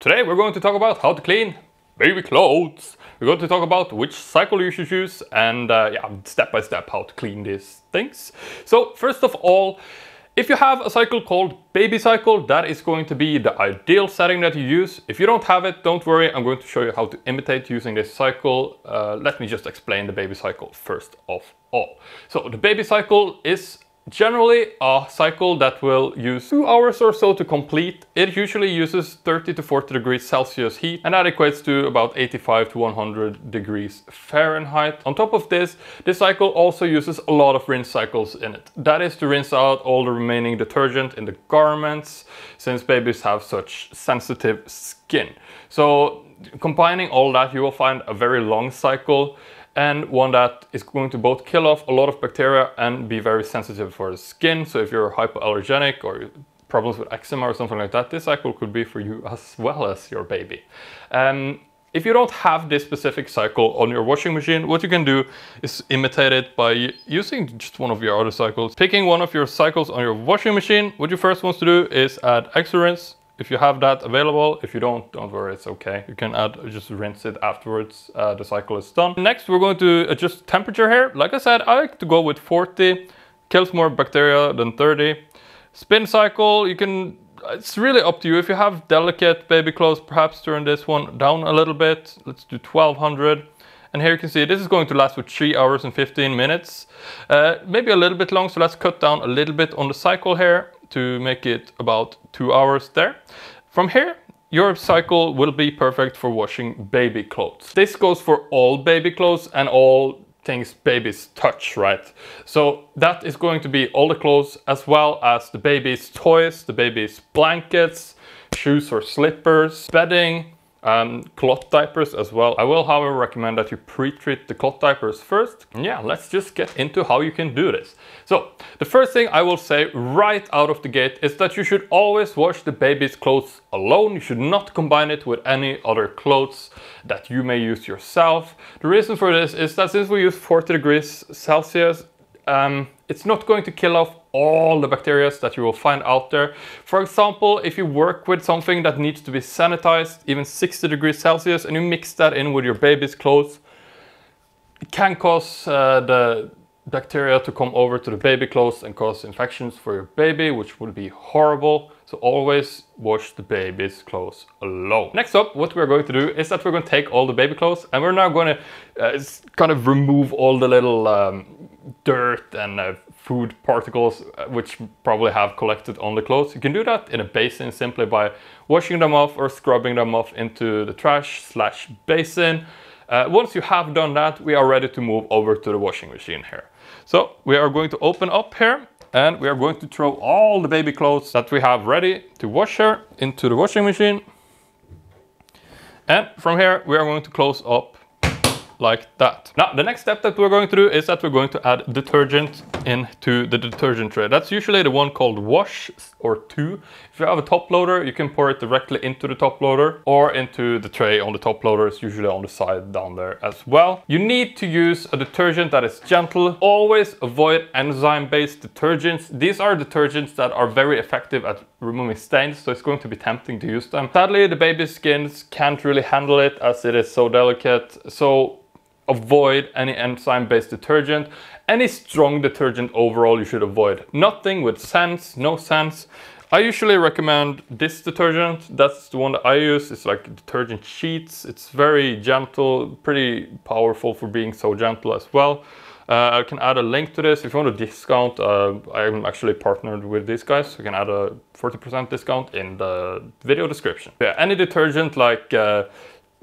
Today we're going to talk about how to clean baby clothes. We're going to talk about which cycle you should use and uh, yeah, step by step how to clean these things. So first of all, if you have a cycle called baby cycle, that is going to be the ideal setting that you use. If you don't have it, don't worry, I'm going to show you how to imitate using this cycle. Uh, let me just explain the baby cycle first of all. So the baby cycle is Generally, a cycle that will use two hours or so to complete. It usually uses 30 to 40 degrees Celsius heat and that equates to about 85 to 100 degrees Fahrenheit. On top of this, this cycle also uses a lot of rinse cycles in it. That is to rinse out all the remaining detergent in the garments since babies have such sensitive skin. So combining all that, you will find a very long cycle and one that is going to both kill off a lot of bacteria and be very sensitive for the skin. So if you're hypoallergenic or problems with eczema or something like that, this cycle could be for you as well as your baby. Um, if you don't have this specific cycle on your washing machine, what you can do is imitate it by using just one of your other cycles. Picking one of your cycles on your washing machine, what you first want to do is add extra rinse if you have that available, if you don't, don't worry, it's okay. You can add, just rinse it afterwards, uh, the cycle is done. Next, we're going to adjust temperature here. Like I said, I like to go with 40, kills more bacteria than 30. Spin cycle, you can, it's really up to you. If you have delicate baby clothes, perhaps turn this one down a little bit. Let's do 1200. And here you can see this is going to last for 3 hours and 15 minutes. Uh, maybe a little bit long, so let's cut down a little bit on the cycle here to make it about two hours there. From here, your cycle will be perfect for washing baby clothes. This goes for all baby clothes and all things babies touch, right? So that is going to be all the clothes as well as the baby's toys, the baby's blankets, shoes or slippers, bedding, um, cloth diapers as well. I will however recommend that you pre-treat the cloth diapers first. And yeah, let's just get into how you can do this. So the first thing I will say right out of the gate is that you should always wash the baby's clothes alone. You should not combine it with any other clothes that you may use yourself. The reason for this is that since we use 40 degrees Celsius, um, it's not going to kill off all the bacteria that you will find out there. For example, if you work with something that needs to be sanitized, even 60 degrees Celsius, and you mix that in with your baby's clothes, it can cause uh, the bacteria to come over to the baby clothes and cause infections for your baby, which would be horrible. So always wash the baby's clothes alone. Next up, what we're going to do is that we're going to take all the baby clothes and we're now going to uh, kind of remove all the little um, dirt and uh, food particles uh, which probably have collected on the clothes. You can do that in a basin simply by washing them off or scrubbing them off into the trash slash basin. Uh, once you have done that, we are ready to move over to the washing machine here. So we are going to open up here and we are going to throw all the baby clothes that we have ready to wash here into the washing machine. And from here, we are going to close up like that. Now, the next step that we're going to do is that we're going to add detergent into the detergent tray. That's usually the one called wash or two. If you have a top loader, you can pour it directly into the top loader or into the tray on the top loader. It's usually on the side down there as well. You need to use a detergent that is gentle. Always avoid enzyme-based detergents. These are detergents that are very effective at removing stains, so it's going to be tempting to use them. Sadly, the baby's skins can't really handle it as it is so delicate. So avoid any enzyme-based detergent. Any strong detergent overall you should avoid. Nothing with scents, no scents. I usually recommend this detergent. That's the one that I use. It's like detergent sheets. It's very gentle, pretty powerful for being so gentle as well. Uh, I can add a link to this. If you want a discount, uh, I'm actually partnered with these guys. So you can add a 40% discount in the video description. Yeah, any detergent like uh,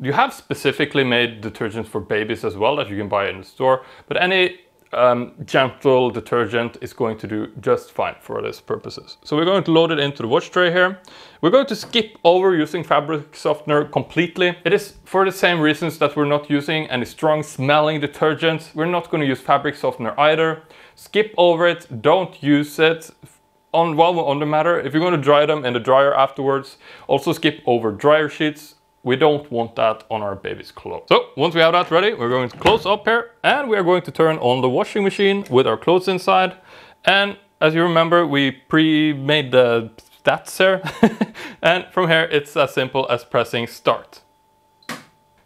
you have specifically made detergents for babies as well that you can buy in the store, but any um, gentle detergent is going to do just fine for this purposes. So we're going to load it into the wash tray here. We're going to skip over using fabric softener completely. It is for the same reasons that we're not using any strong smelling detergents. We're not going to use fabric softener either. Skip over it, don't use it. On, while we're on the matter, if you're going to dry them in the dryer afterwards, also skip over dryer sheets we don't want that on our baby's clothes. So once we have that ready, we're going to close up here and we are going to turn on the washing machine with our clothes inside. And as you remember, we pre-made the stats here. and from here, it's as simple as pressing start.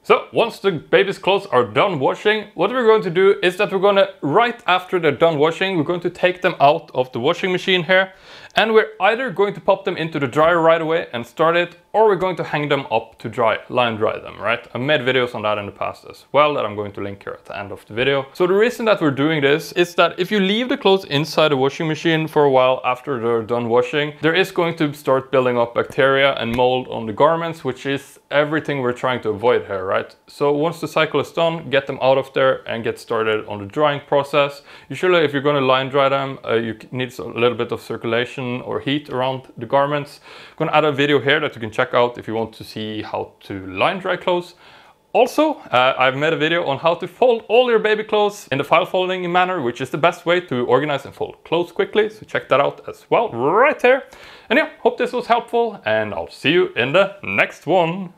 So once the baby's clothes are done washing, what we're going to do is that we're going to, right after they're done washing, we're going to take them out of the washing machine here. And we're either going to pop them into the dryer right away and start it, or we're going to hang them up to dry, line dry them, right? I've made videos on that in the past as well that I'm going to link here at the end of the video. So the reason that we're doing this is that if you leave the clothes inside the washing machine for a while after they're done washing, there is going to start building up bacteria and mold on the garments, which is everything we're trying to avoid here, right? So once the cycle is done, get them out of there and get started on the drying process. Usually if you're going to line dry them, uh, you need a little bit of circulation or heat around the garments. I'm to add a video here that you can check out if you want to see how to line dry clothes. Also, uh, I've made a video on how to fold all your baby clothes in the file folding manner, which is the best way to organize and fold clothes quickly. So check that out as well right here. And yeah, hope this was helpful and I'll see you in the next one.